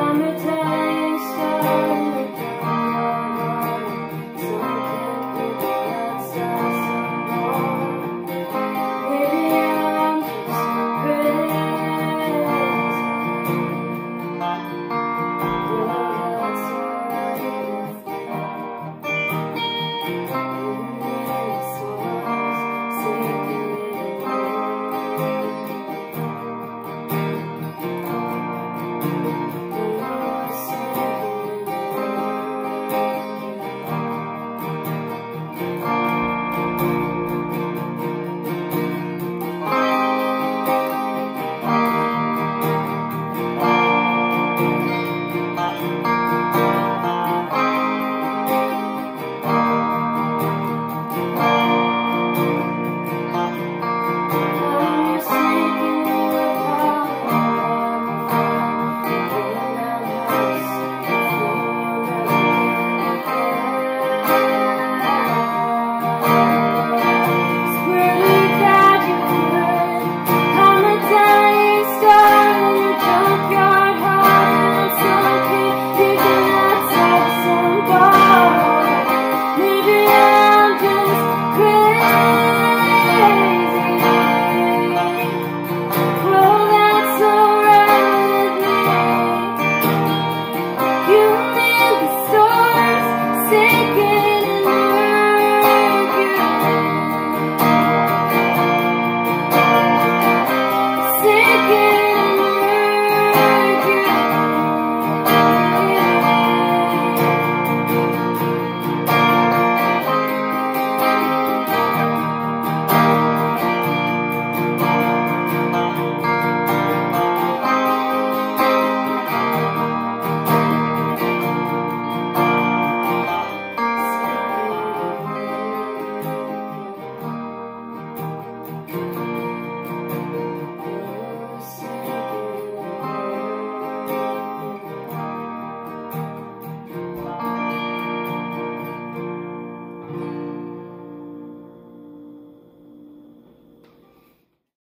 summertime.